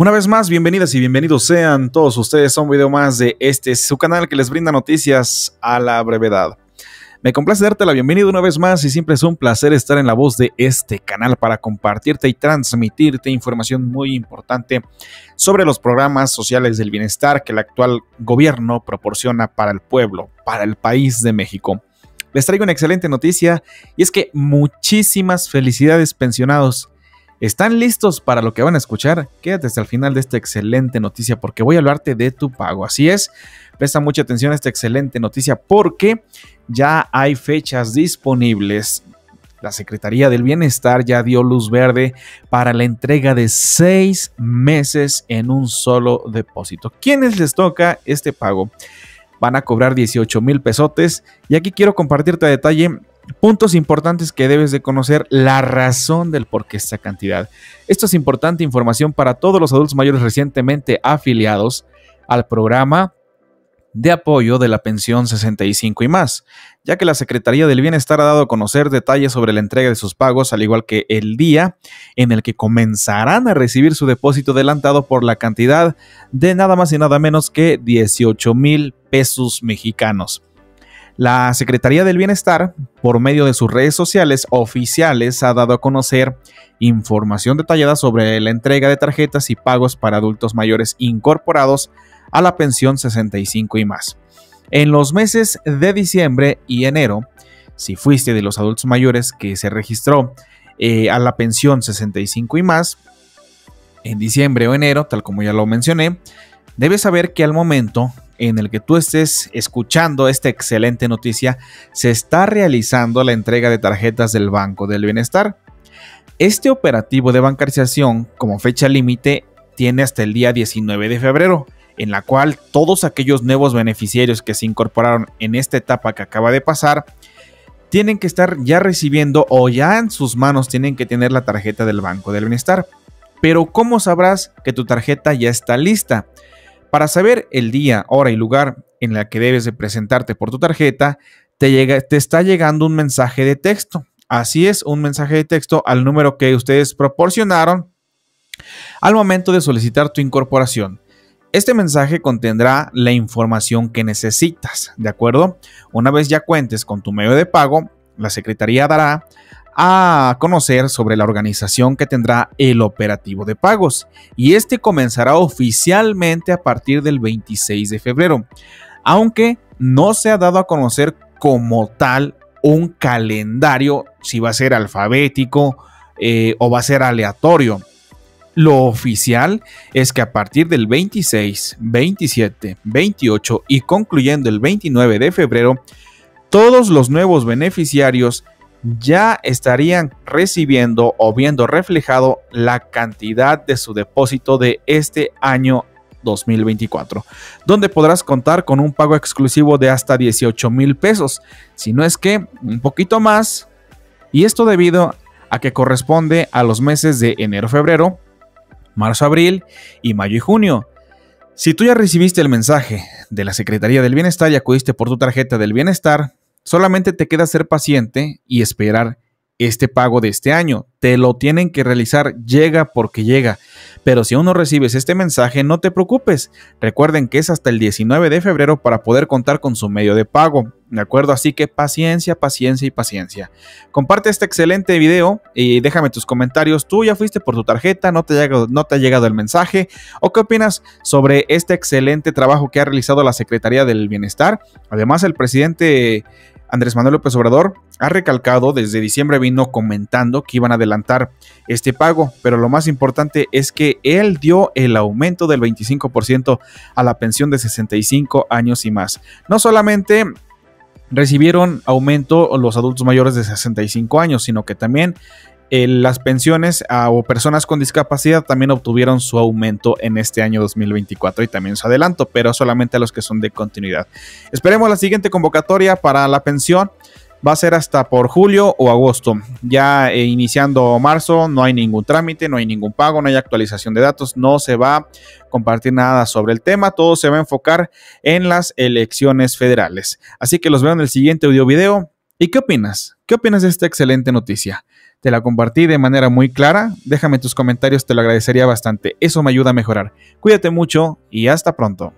Una vez más, bienvenidas y bienvenidos sean todos ustedes a un video más de este su canal que les brinda noticias a la brevedad. Me complace darte la bienvenida una vez más y siempre es un placer estar en la voz de este canal para compartirte y transmitirte información muy importante sobre los programas sociales del bienestar que el actual gobierno proporciona para el pueblo, para el país de México. Les traigo una excelente noticia y es que muchísimas felicidades pensionados. ¿Están listos para lo que van a escuchar? Quédate hasta el final de esta excelente noticia porque voy a hablarte de tu pago. Así es, presta mucha atención a esta excelente noticia porque ya hay fechas disponibles. La Secretaría del Bienestar ya dio luz verde para la entrega de seis meses en un solo depósito. ¿Quiénes les toca este pago? Van a cobrar 18 mil pesotes y aquí quiero compartirte a detalle Puntos importantes que debes de conocer, la razón del por qué esta cantidad. Esto es importante información para todos los adultos mayores recientemente afiliados al programa de apoyo de la pensión 65 y más, ya que la Secretaría del Bienestar ha dado a conocer detalles sobre la entrega de sus pagos, al igual que el día en el que comenzarán a recibir su depósito adelantado por la cantidad de nada más y nada menos que 18 mil pesos mexicanos. La Secretaría del Bienestar, por medio de sus redes sociales oficiales, ha dado a conocer información detallada sobre la entrega de tarjetas y pagos para adultos mayores incorporados a la pensión 65 y más. En los meses de diciembre y enero, si fuiste de los adultos mayores que se registró eh, a la pensión 65 y más, en diciembre o enero, tal como ya lo mencioné, debes saber que al momento en el que tú estés escuchando esta excelente noticia, se está realizando la entrega de tarjetas del Banco del Bienestar. Este operativo de bancarización, como fecha límite, tiene hasta el día 19 de febrero, en la cual todos aquellos nuevos beneficiarios que se incorporaron en esta etapa que acaba de pasar, tienen que estar ya recibiendo o ya en sus manos tienen que tener la tarjeta del Banco del Bienestar. Pero ¿cómo sabrás que tu tarjeta ya está lista? Para saber el día, hora y lugar en la que debes de presentarte por tu tarjeta, te, llega, te está llegando un mensaje de texto. Así es, un mensaje de texto al número que ustedes proporcionaron al momento de solicitar tu incorporación. Este mensaje contendrá la información que necesitas, ¿de acuerdo? Una vez ya cuentes con tu medio de pago, la Secretaría dará a conocer sobre la organización que tendrá el operativo de pagos y este comenzará oficialmente a partir del 26 de febrero, aunque no se ha dado a conocer como tal un calendario si va a ser alfabético eh, o va a ser aleatorio. Lo oficial es que a partir del 26, 27, 28 y concluyendo el 29 de febrero, todos los nuevos beneficiarios ya estarían recibiendo o viendo reflejado la cantidad de su depósito de este año 2024, donde podrás contar con un pago exclusivo de hasta 18 mil pesos, si no es que un poquito más, y esto debido a que corresponde a los meses de enero, febrero, marzo, abril y mayo y junio. Si tú ya recibiste el mensaje de la Secretaría del Bienestar y acudiste por tu tarjeta del bienestar, Solamente te queda ser paciente y esperar este pago de este año. Te lo tienen que realizar, llega porque llega. Pero si aún no recibes este mensaje, no te preocupes. Recuerden que es hasta el 19 de febrero para poder contar con su medio de pago. ¿De acuerdo? Así que paciencia, paciencia y paciencia. Comparte este excelente video y déjame tus comentarios. ¿Tú ya fuiste por tu tarjeta? ¿No te ha llegado, no te ha llegado el mensaje? ¿O qué opinas sobre este excelente trabajo que ha realizado la Secretaría del Bienestar? Además, el presidente Andrés Manuel López Obrador ha recalcado desde diciembre vino comentando que iban a adelantar este pago, pero lo más importante es que él dio el aumento del 25% a la pensión de 65 años y más. No solamente recibieron aumento los adultos mayores de 65 años, sino que también las pensiones o personas con discapacidad también obtuvieron su aumento en este año 2024 y también su adelanto, pero solamente a los que son de continuidad. Esperemos la siguiente convocatoria para la pensión. Va a ser hasta por julio o agosto. Ya eh, iniciando marzo no hay ningún trámite, no hay ningún pago, no hay actualización de datos, no se va a compartir nada sobre el tema, todo se va a enfocar en las elecciones federales. Así que los veo en el siguiente audio video ¿Y qué opinas? ¿Qué opinas de esta excelente noticia? Te la compartí de manera muy clara. Déjame tus comentarios, te lo agradecería bastante. Eso me ayuda a mejorar. Cuídate mucho y hasta pronto.